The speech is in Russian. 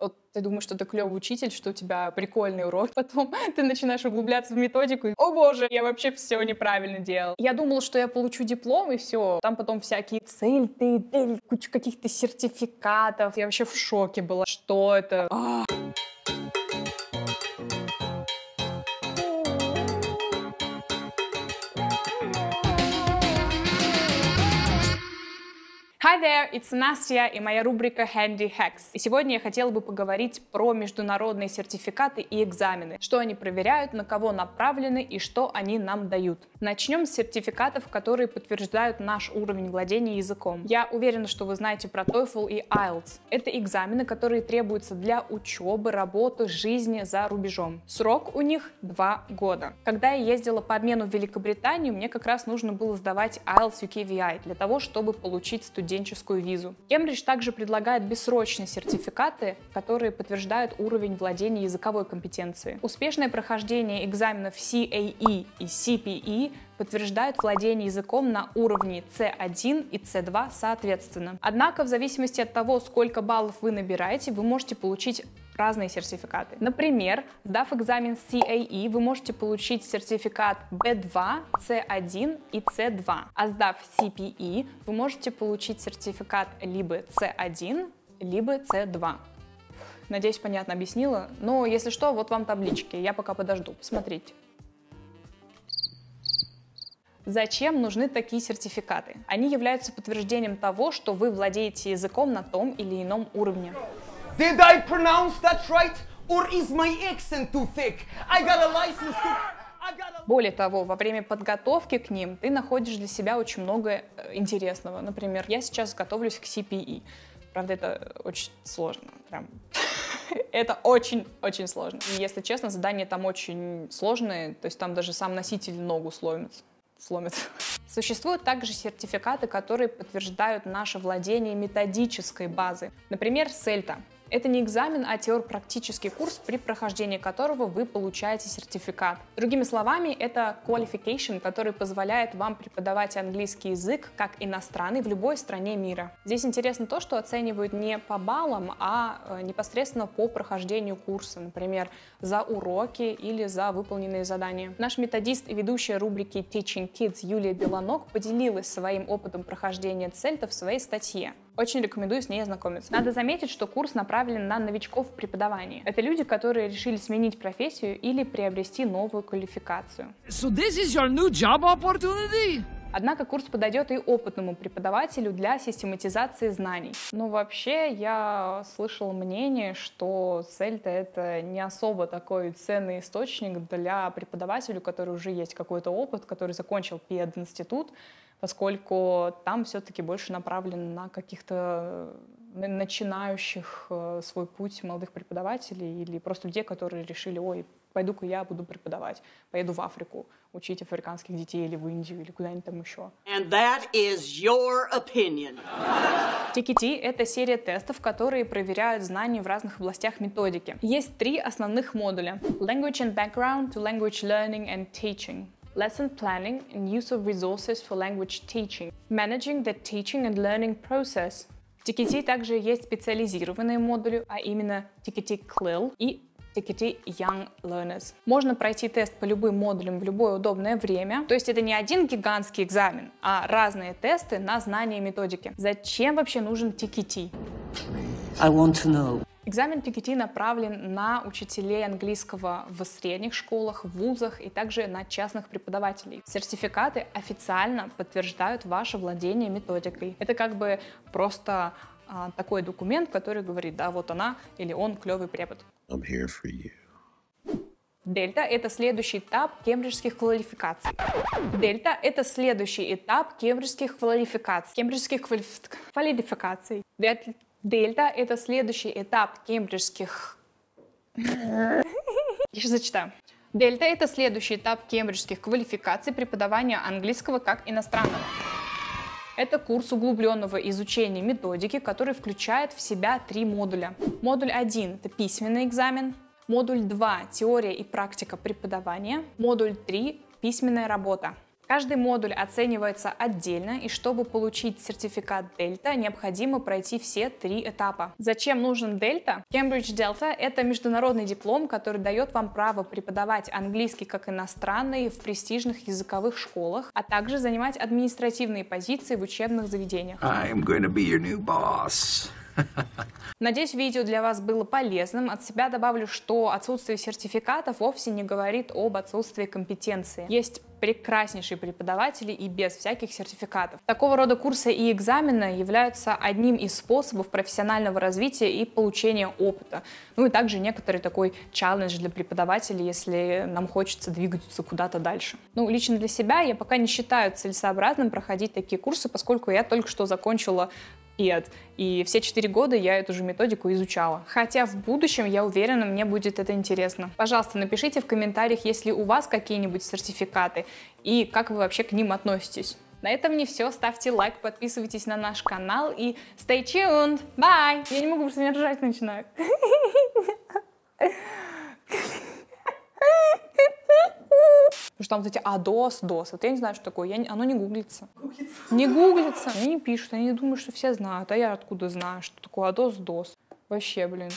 Вот ты думаешь, что ты клевый учитель, что у тебя прикольный урок, потом ты начинаешь углубляться в методику, и, о боже, я вообще все неправильно делал. Я думала, что я получу диплом, и все. Там потом всякие цельты, куча каких-то сертификатов. Я вообще в шоке была. Что это? А-а-а. Hi there, it's Настя и моя рубрика Handy Hacks. И сегодня я хотела бы поговорить про международные сертификаты и экзамены, что они проверяют, на кого направлены и что они нам дают. Начнем с сертификатов, которые подтверждают наш уровень владения языком. Я уверена, что вы знаете про TOEFL и IELTS. Это экзамены, которые требуются для учебы, работы, жизни за рубежом. Срок у них 2 года. Когда я ездила по обмену в Великобританию, мне как раз нужно было сдавать IELTS UKVI для того, чтобы получить студент студенческую визу. Кембридж также предлагает бессрочные сертификаты, которые подтверждают уровень владения языковой компетенции. Успешное прохождение экзаменов CAE и CPE подтверждают владение языком на уровне C1 и C2 соответственно. Однако в зависимости от того, сколько баллов вы набираете, вы можете получить разные сертификаты. Например, сдав экзамен CAE, вы можете получить сертификат B2, C1 и C2. А сдав CPE, вы можете получить сертификат либо C1, либо C2. Надеюсь, понятно объяснила. Но если что, вот вам таблички. Я пока подожду. Посмотрите. Зачем нужны такие сертификаты? Они являются подтверждением того, что вы владеете языком на том или ином уровне. Did I pronounce that right? Or is my accent too thick? I got a license to... Более того, во время подготовки к ним ты находишь для себя очень много э, интересного. Например, я сейчас готовлюсь к CPE. Правда, это очень сложно. Прям. это очень-очень сложно. И, если честно, задания там очень сложные. То есть там даже сам носитель ногу сломит сломит. Существуют также сертификаты, которые подтверждают наше владение методической базой. Например, Сельта. Это не экзамен, а теор-практический курс, при прохождении которого вы получаете сертификат. Другими словами, это qualification, который позволяет вам преподавать английский язык как иностранный в любой стране мира. Здесь интересно то, что оценивают не по баллам, а э, непосредственно по прохождению курса, например, за уроки или за выполненные задания. Наш методист и ведущая рубрики Teaching Kids Юлия Белонок поделилась своим опытом прохождения цельта в своей статье. Очень рекомендую с ней ознакомиться. Надо заметить, что курс направлен на новичков в преподавании. Это люди, которые решили сменить профессию или приобрести новую квалификацию. So this is your new job opportunity? Однако курс подойдет и опытному преподавателю для систематизации знаний. Но вообще я слышал мнение, что Цельта — это не особо такой ценный источник для преподавателя, у которого уже есть какой-то опыт, который закончил пединститут, поскольку там все-таки больше направлен на каких-то э, начинающих э, свой путь молодых преподавателей или просто людей, которые решили, ой, пойду-ка я буду преподавать, поеду в Африку учить африканских детей или в Индию или куда-нибудь там еще. And that is your opinion. TKT — это серия тестов, которые проверяют знания в разных областях методики. Есть три основных модуля. Language and Background, Language Learning and Teaching lesson planning and use of resources for language teaching, managing the teaching and learning process. В TKT также есть специализированные модули, а именно TKT CLIL и TKT Young Learners. Можно пройти тест по любым модулям в любое удобное время. То есть это не один гигантский экзамен, а разные тесты на знание методики. Зачем вообще нужен TKT? I want to know. Экзамен PKT направлен на учителей английского в средних школах, вузах и также на частных преподавателей. Сертификаты официально подтверждают ваше владение методикой. Это как бы просто а, такой документ, который говорит, да, вот она или он клевый препод. I'm here for you. Дельта — это следующий этап кембриджских квалификаций. Дельта — это следующий этап кембриджских квалификаций. Кембриджских квалификаций. Дельта — это следующий этап кембриджских... Я сейчас зачитаю. Дельта — это следующий этап кембриджских квалификаций преподавания английского как иностранного. Это курс углубленного изучения методики, который включает в себя три модуля. Модуль 1 — это письменный экзамен. Модуль 2 — теория и практика преподавания. Модуль 3 — письменная работа. Каждый модуль оценивается отдельно, и чтобы получить сертификат Дельта, необходимо пройти все три этапа. Зачем нужен Дельта? Cambridge Delta — это международный диплом, который дает вам право преподавать английский как иностранный в престижных языковых школах, а также занимать административные позиции в учебных заведениях. I'm to be your new boss. Надеюсь, видео для вас было полезным. От себя добавлю, что отсутствие сертификатов вовсе не говорит об отсутствии компетенции. Есть прекраснейшие преподаватели и без всяких сертификатов. Такого рода курсы и экзамены являются одним из способов профессионального развития и получения опыта. Ну и также некоторый такой челлендж для преподавателей, если нам хочется двигаться куда-то дальше. Ну, лично для себя я пока не считаю целесообразным проходить такие курсы, поскольку я только что закончила ПЕД. И все четыре года я эту же методику изучала. Хотя в будущем, я уверена, мне будет это интересно. Пожалуйста, напишите в комментариях, есть ли у вас какие-нибудь сертификаты и как вы вообще к ним относитесь. На этом не все. Ставьте лайк, подписывайтесь на наш канал и stay tuned. Bye! Я не могу, просто меня ржать начинаю. Потому что там вот эти АДОС, ДОС. Вот я не знаю, что такое. Я, оно не гуглится. Гуглится. Не гуглится. Они не пишут. Они думают, что все знают. А я откуда знаю, что такое АДОС, ДОС. Вообще, блин.